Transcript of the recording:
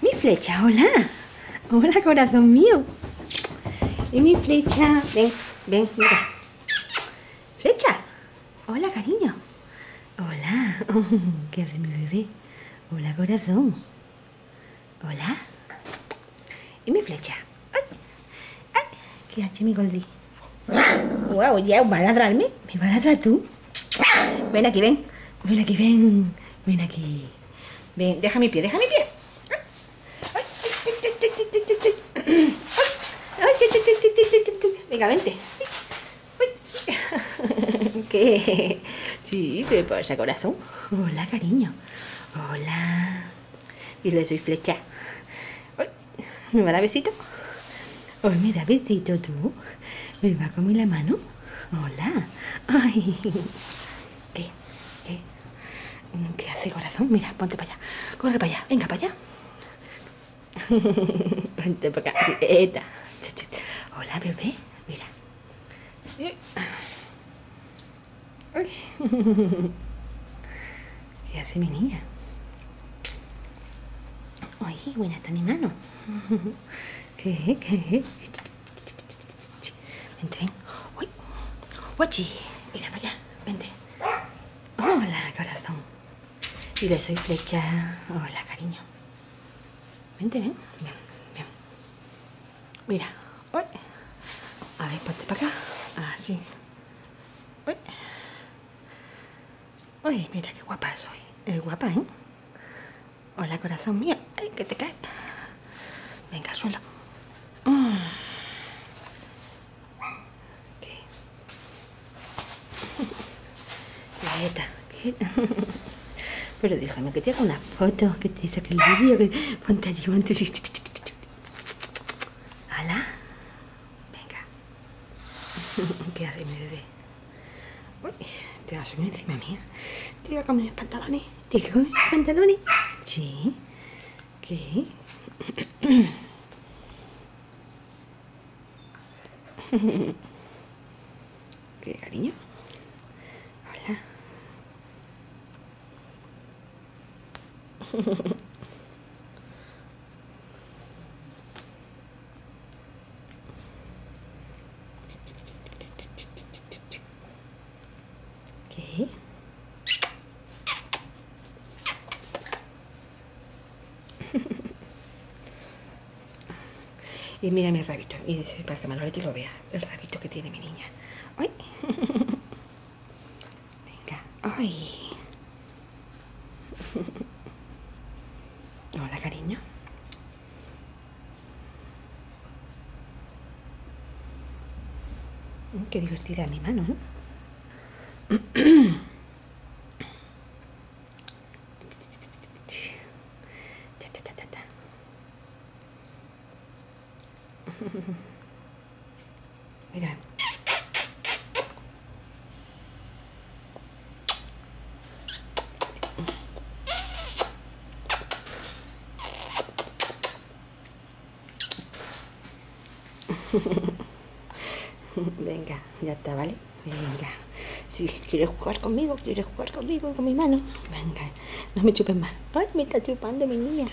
Mi flecha, hola. Hola, corazón mío. Y mi flecha. Ven, ven, mira. Flecha. Hola, cariño. Hola. ¿Qué hace mi bebé? Hola, corazón. Hola. Y mi flecha. Ay, ay. ¿Qué hace mi Goldie? Wow, ya, ¿va a ladrarme? ¿Me va a ladrar tú? Ven aquí, ven. Ven aquí, ven. Ven aquí. Ven, deja mi pie, deja mi pie. Venga, vente. ¿Qué? Sí, ¿qué pasa, corazón? Hola, cariño. Hola. Dile, soy flecha. ¿Me va a dar besito? Hoy me da besito tú. ¿Me va a comer la mano? Hola. Ay. ¿Qué? ¿Qué? ¿Qué hace corazón? Mira, ponte para allá. Corre para allá. Venga, para allá. Vente para acá. Eta. Hola, bebé. ¿Qué hace mi niña? Ay, buena está mi mano. ¿Qué? ¿Qué? Vente, ven. Uy. Guachi. Mira para allá. Vente. Hola, corazón. Dile, soy flecha. Hola, cariño. Vente, ven. Ven, ven. Mira. Uy. A ver, ponte para acá. Así. Uy. Mira qué guapa soy. Es guapa, ¿eh? Hola, corazón mío. Ay, que te cae. Venga, suelo. Mm. Pero déjame que te haga una foto, que te saque el vídeo, que ponte allí, ponte allí. ¿Hala? Venga. ¿Qué hace mi bebé? Uy, te vas a subir encima mía. Te iba a comer mis pantalones. ¿Te iba a comer mis pantalones? Sí. ¿Qué? ¿Qué, cariño? Hola. Y mira mi rabito. Y dice, para que Manolete lo vea. El rabito que tiene mi niña. ¡Ay! Venga. ¡Ay! Hola, cariño. Mm, Qué divertida mi mano, ¿no? Mira. Venga, ya está, ¿vale? Venga. Si quieres jugar conmigo, quieres jugar conmigo con mi mano. Venga, no me chupes más. Ay, me está chupando mi niña.